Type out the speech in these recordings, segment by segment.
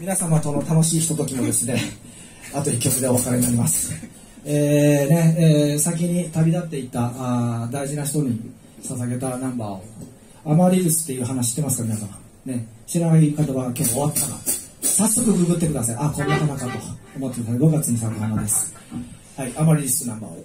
皆様との楽しいひとときもですね、あと一曲でお別れになります。えーねえー、先に旅立っていったあ大事な人に捧げたナンバーを、アマリリスっていう話知ってますか、皆様？ね、知らない方は結構終わったら、早速ググってください。あ、こんな花かと思ってください。5月に咲く花です。はい、アマリリスナンバーを。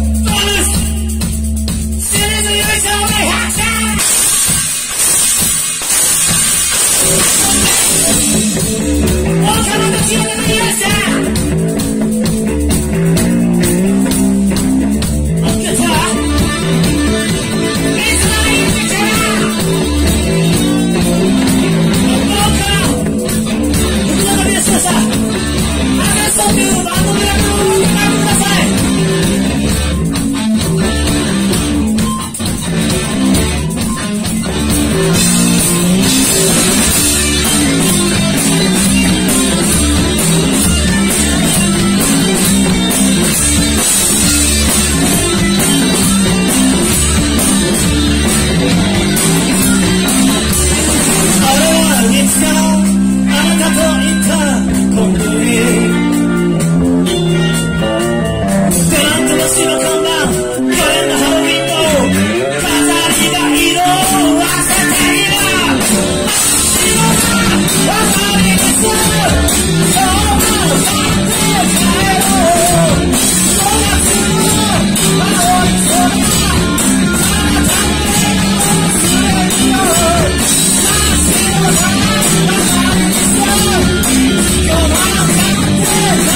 Otra noche en el día あつかあなたといたコンビ I'm Yeah.